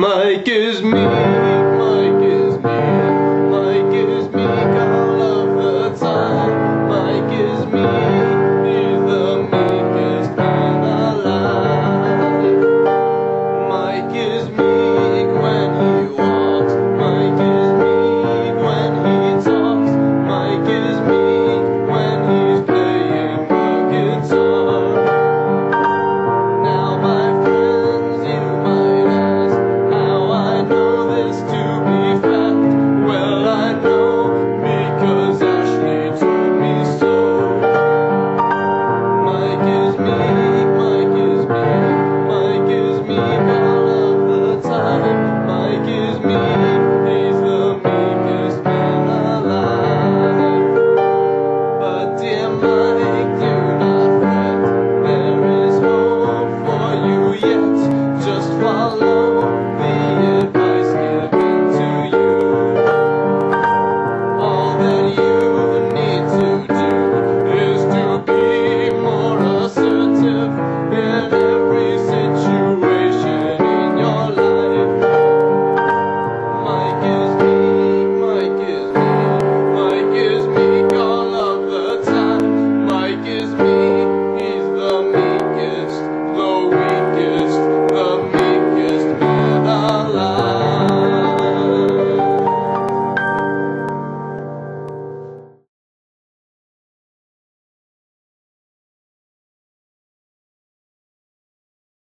like is me.